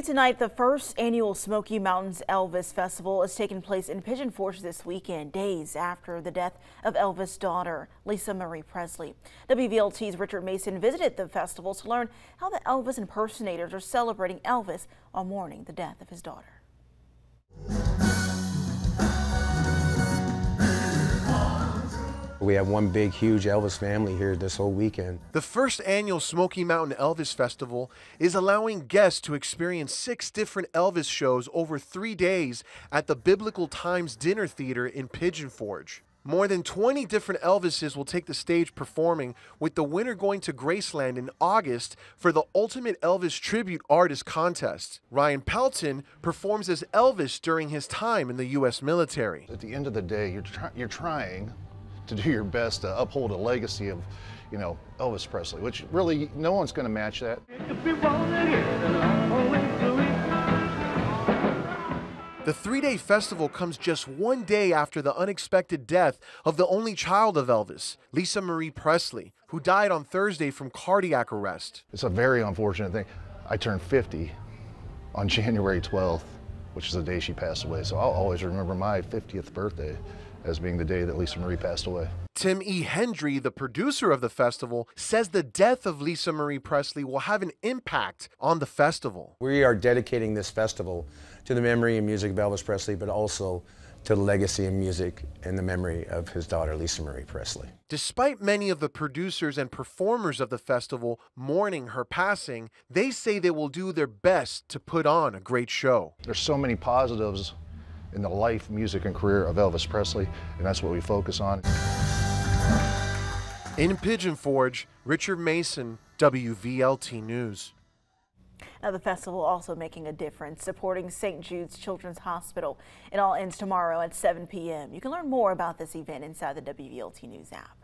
Tonight, the first annual Smoky Mountains Elvis Festival is taking place in Pigeon Forge this weekend, days after the death of Elvis' daughter, Lisa Marie Presley. WVLT's Richard Mason visited the festival to learn how the Elvis impersonators are celebrating Elvis while mourning the death of his daughter. We have one big, huge Elvis family here this whole weekend. The first annual Smoky Mountain Elvis Festival is allowing guests to experience six different Elvis shows over three days at the Biblical Times Dinner Theater in Pigeon Forge. More than 20 different Elvises will take the stage performing, with the winner going to Graceland in August for the Ultimate Elvis Tribute Artist Contest. Ryan Pelton performs as Elvis during his time in the U.S. military. At the end of the day, you're, try you're trying to do your best to uphold a legacy of, you know, Elvis Presley, which really no one's going to match that. The three day festival comes just one day after the unexpected death of the only child of Elvis, Lisa Marie Presley, who died on Thursday from cardiac arrest. It's a very unfortunate thing. I turned 50 on January 12th, which is the day she passed away, so I'll always remember my 50th birthday as being the day that Lisa Marie passed away. Tim E. Hendry, the producer of the festival, says the death of Lisa Marie Presley will have an impact on the festival. We are dedicating this festival to the memory and music of Elvis Presley, but also to the legacy and music and the memory of his daughter, Lisa Marie Presley. Despite many of the producers and performers of the festival mourning her passing, they say they will do their best to put on a great show. There's so many positives in the life, music, and career of Elvis Presley, and that's what we focus on. In Pigeon Forge, Richard Mason, WVLT News. Now, the festival also making a difference, supporting St. Jude's Children's Hospital. It all ends tomorrow at 7 p.m. You can learn more about this event inside the WVLT News app.